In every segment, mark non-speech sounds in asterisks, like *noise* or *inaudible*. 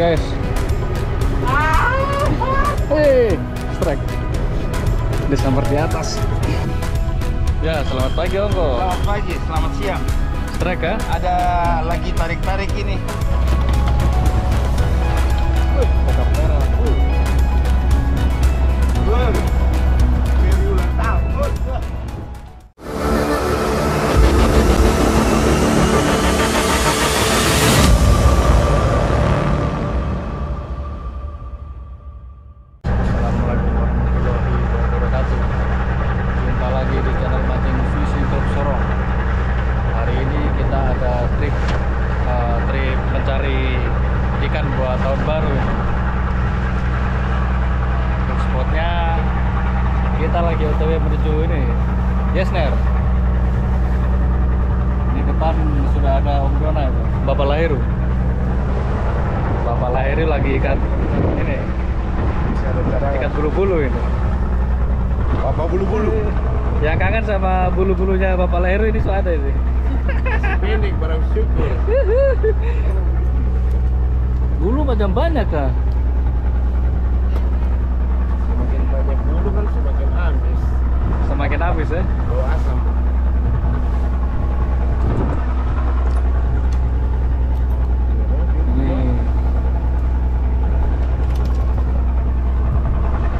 guys. Habis ya Bau asam.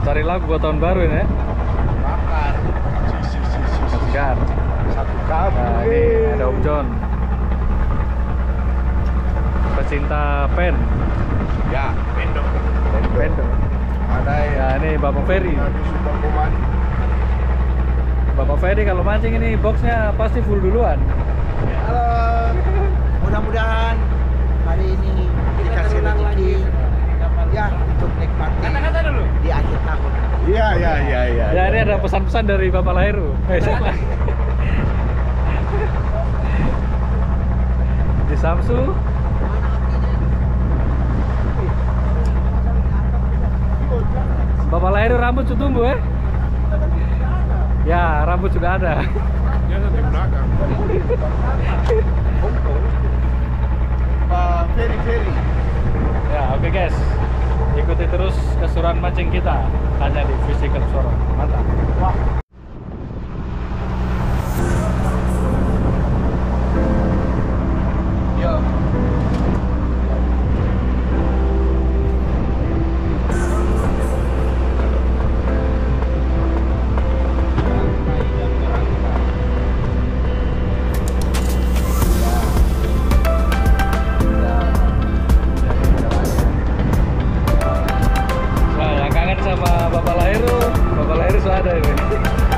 cari lagu buat tahun baru ini ya Bakar. Segar Satu kabel. nah ini ada Om John pecinta pen Ya, pendok. pen Ada ya ya. ini Bapak Ferry sudah kuman. Bapak Ferry kalau mancing ini boxnya pasti full duluan Halo, mudah-mudahan hari ini dikasih rezeki ya untuk nikmati kata dulu di akhir tahun. Iya, iya, iya, iya. Ya ini ada pesan-pesan dari Bapak Lahiru. Eh, *laughs* siapa? Di Samsu. Bapak Lahiru rambut sudah tumbuh ya? Ya, rambut sudah ada. Dia di belakang. Pak Ferry Ferry. Ya, oke guys. Ikuti terus keseruan mancing kita hanya di Club Sorong. Mantap. Wah. Bapak Lahiru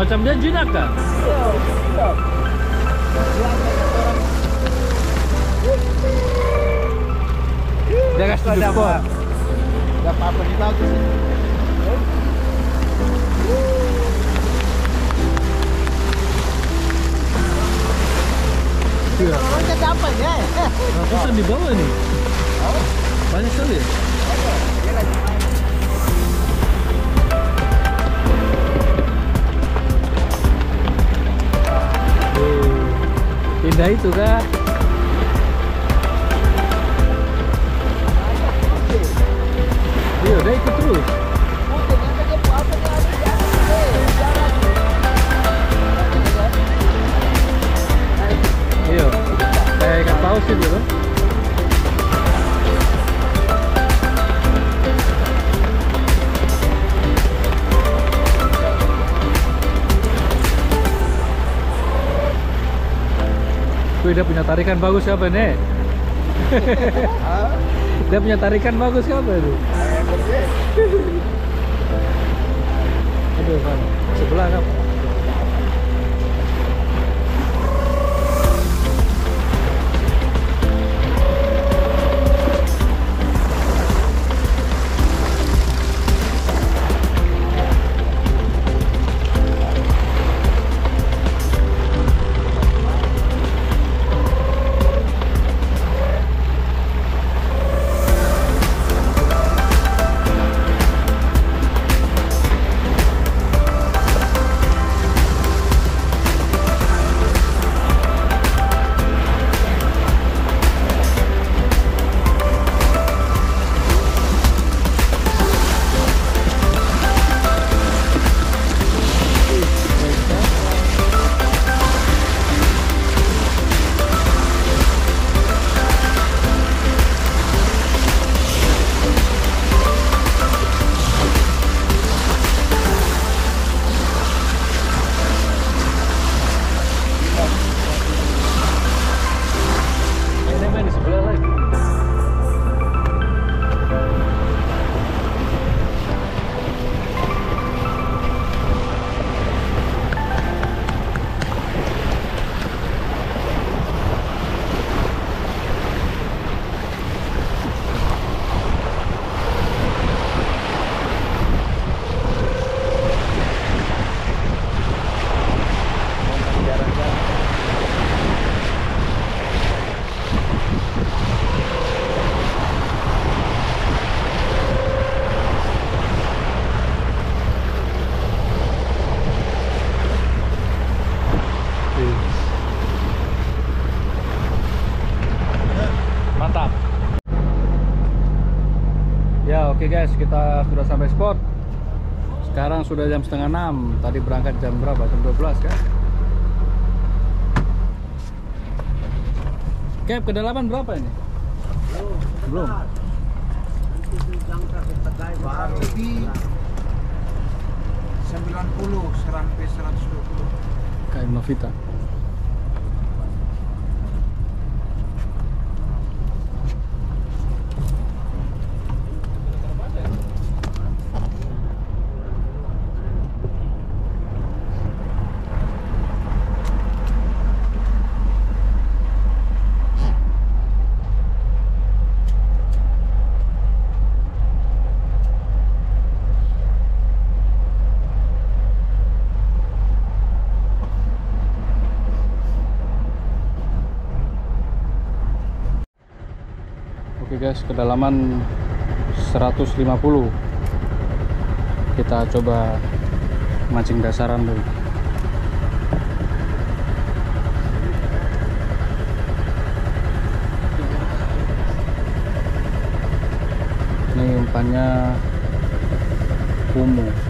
Macam dia jinak kan? Dia kasih tujuh skor. Dah apa-apa kita tu sih. Orang tak dapat ya. Ratusan di bawah ni. Banyak sekali. Ya? Tuh, Indah itu kak. Iya, udah ikut terus. Iya, kayak ikan Wih, dia punya tarikan bagus siapa nih? *laughs* Dia punya tarikan bagus siapa itu? Aduh, kan. Sebelah kan. Guys, kita sudah sampai spot. Sekarang sudah jam setengah enam. Tadi berangkat jam berapa? Jam 12 kan? Cap kedalaman berapa ini? Belum. Kurang lebih 90 sampai 120. Kayak Novita. Oke guys, kedalaman 150. Kita coba mancing dasaran dulu. Ini umpannya kumu.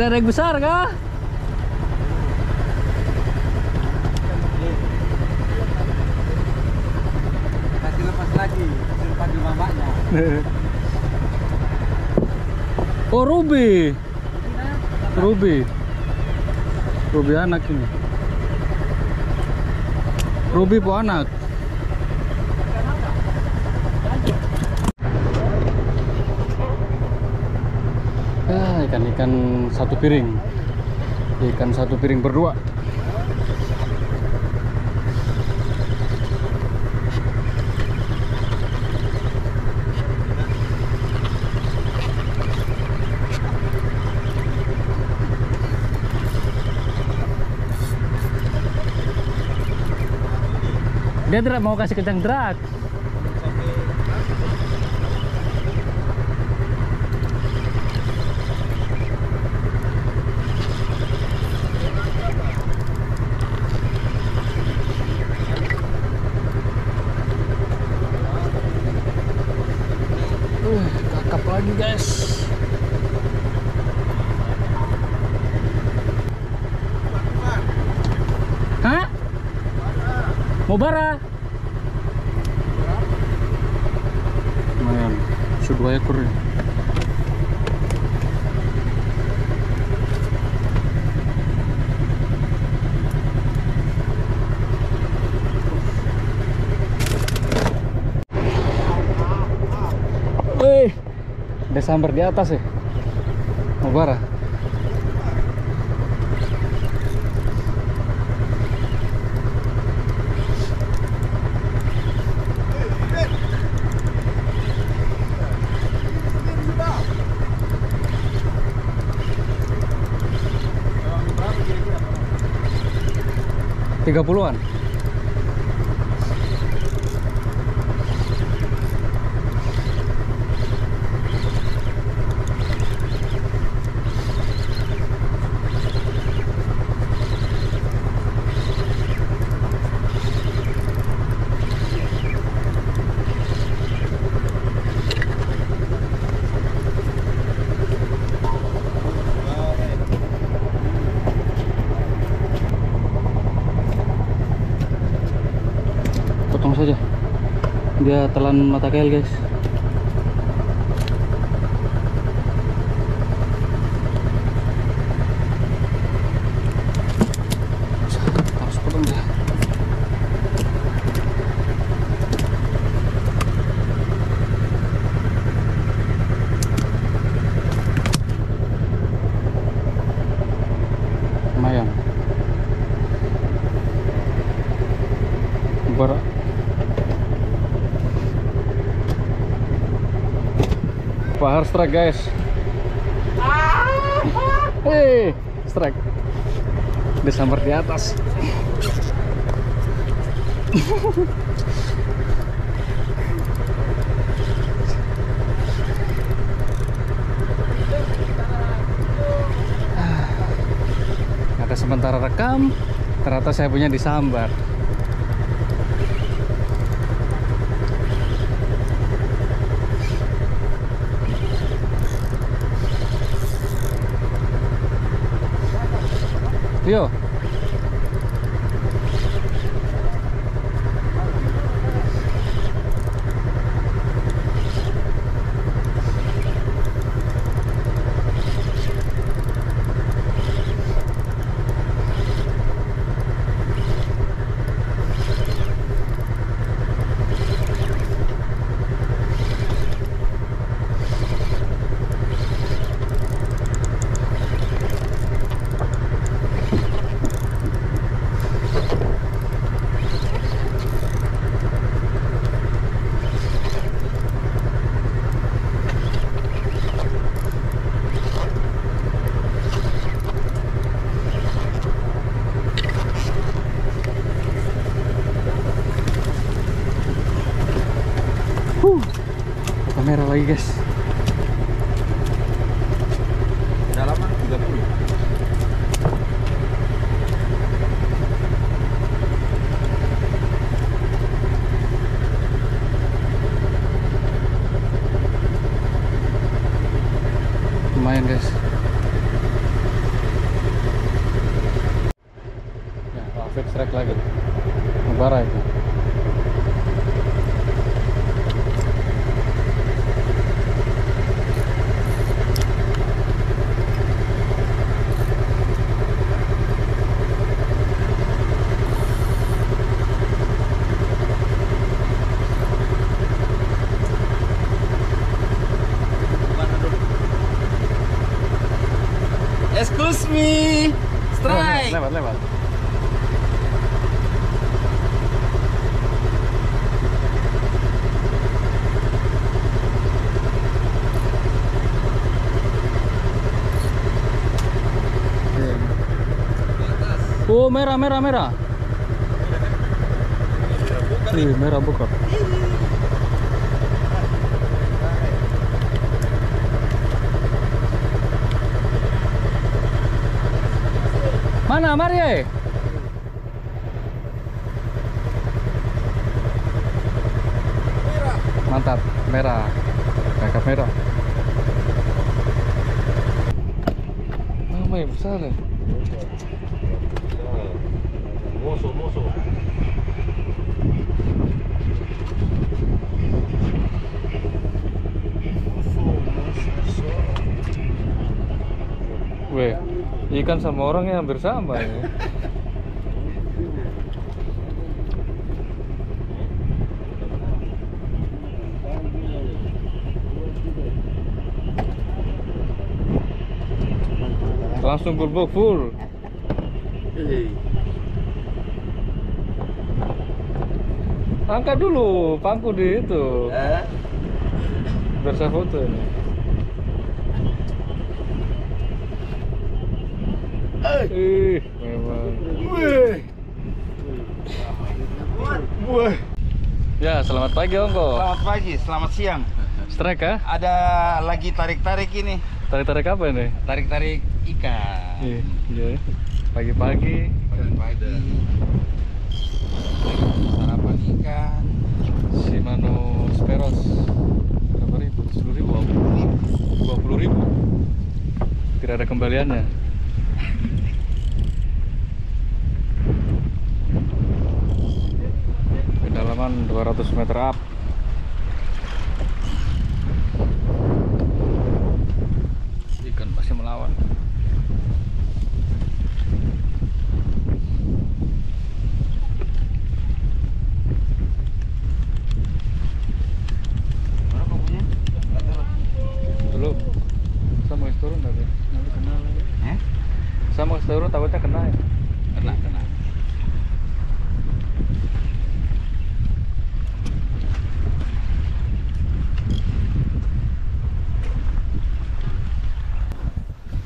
Yang besar kah? Kasih lepas lagi, kasih panggil mamanya. *laughs* Oh Ruby, Ruby, Ruby anak ini. Ruby po anak. Ikan-ikan satu piring. Ikan satu piring berdua. Dia tidak mau kasih kencang drag. Mubara. Lumayan, sudah dua ekor ya. Desember ada sambar di atas ya. Mubara. 30-an? Dia telan mata kel guys harus potong dia lumayan berat Strike guys. Hei strike. Disambar di atas. Ada sementara rekam Ternyata saya punya disambar Yeah. Lagi guys Kedalaman 30. lumayan guys ya oh, fix track lagi Mubara itu Excuse me. Strike. lewat lewat Merah merah merah. Ih, merah buka. Mana Maria? Mantap, merah. Kakak merah. Mama ya besar ya. Mozo, mozo. Weh, ikan sama orangnya hampir sama ya. Langsung gerbok full. Angkat dulu pangku di itu. Eh? Biar saya foto ini. Ih, memang. Ya, selamat pagi Ongko. Selamat pagi, selamat siang. Strike ya? Ada lagi tarik-tarik ini. Tarik-tarik apa ini? Tarik-tarik ikan. Iya, iya. Pagi-pagi. Pagi-pagi. Ikan. Shimano Speros. Berapa ribu? Sepuluh ribu? Dua puluh ribu. Tidak ada kembaliannya. Kedalaman 200 meter up. Ikan pasti melawan. Mana kau punya? Nggak tahu. Belum. Sama es turun tapi nanti kena lagi. Eh? Sama es turun takutnya kena ya. Kena, kena.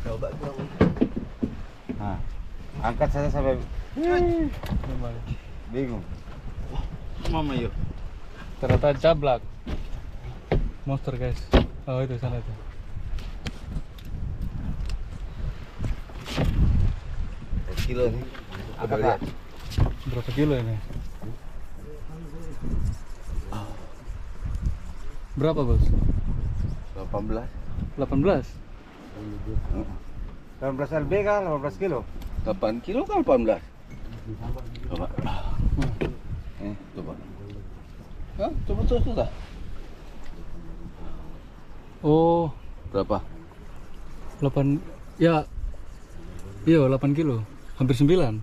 Coba Nah, angkat saja sampai bingung. Mama yuk. Ternyata jablak. Monster guys. Oh itu sana itu. Kilo nih. Lihat. Berapa kilo ini? Berapa bos? 18. 18? 18 LB kan 18 kilo. 8 kilo kan 18 Coba Eh, coba Hah? Coba terus sudah Oh, Berapa? 8 ya. Iya, 8 kilo. Hampir 9.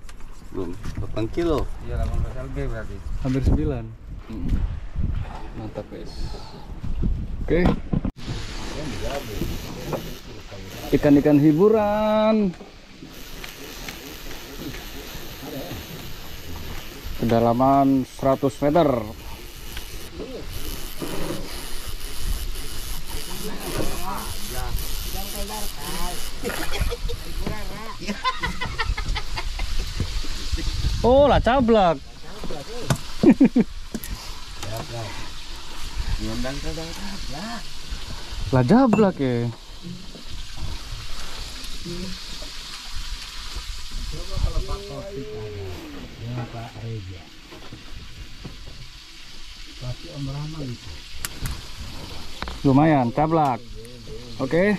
Belum 8 kilo Iya 18 LB berarti. Hampir 9. Hmm. Mantap guys. Oke. Ikan-ikan hiburan. kedalaman 100 meter Oh lah cablak. Lah jablak ya. aja pasti om Rahman itu. Lumayan tablak oke. Okay.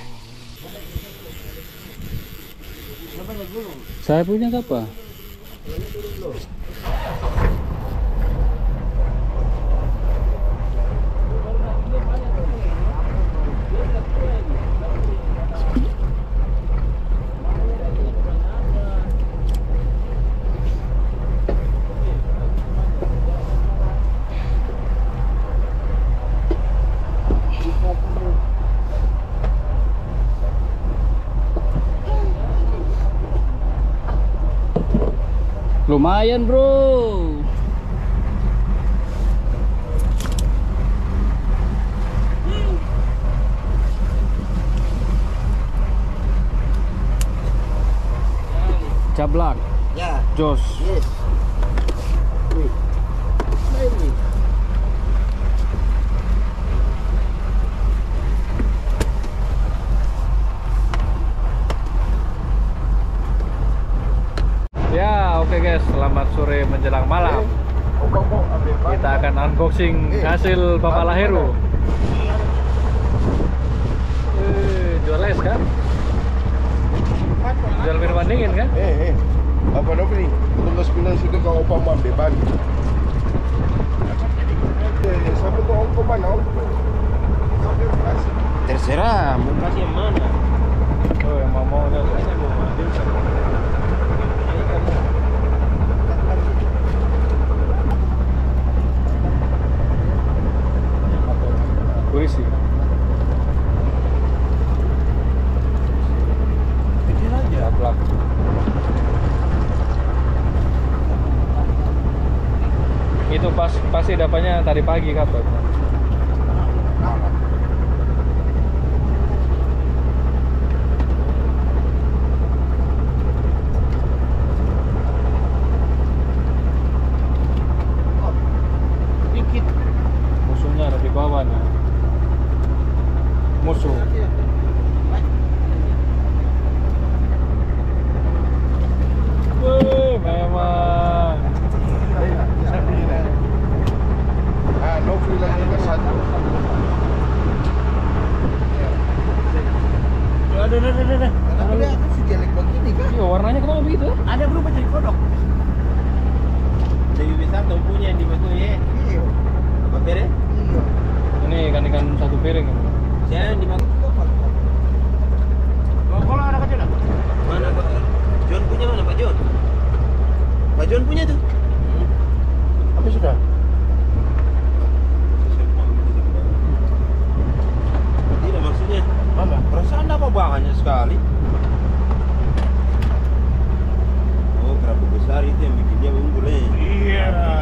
saya punya apa? Lumayan bro. Cablak. Ya. Jos. Yes. mancing hasil Bapak lahiru, Eh, jual es kan? Jual minuman dingin kan? Eh, eh. Apa dong ini? Tunggu sepinan sudah kau pamam depan. ban eh, sampai kau opa mana? Terserah. Mau kasih yang mana? Oh, yang mau mau. Dia puisi pikir aja. Pelaku itu pas pasti dapatnya tadi pagi kabar hanya sekali. Oh kerapu besar itu yang bikin dia unggul iya.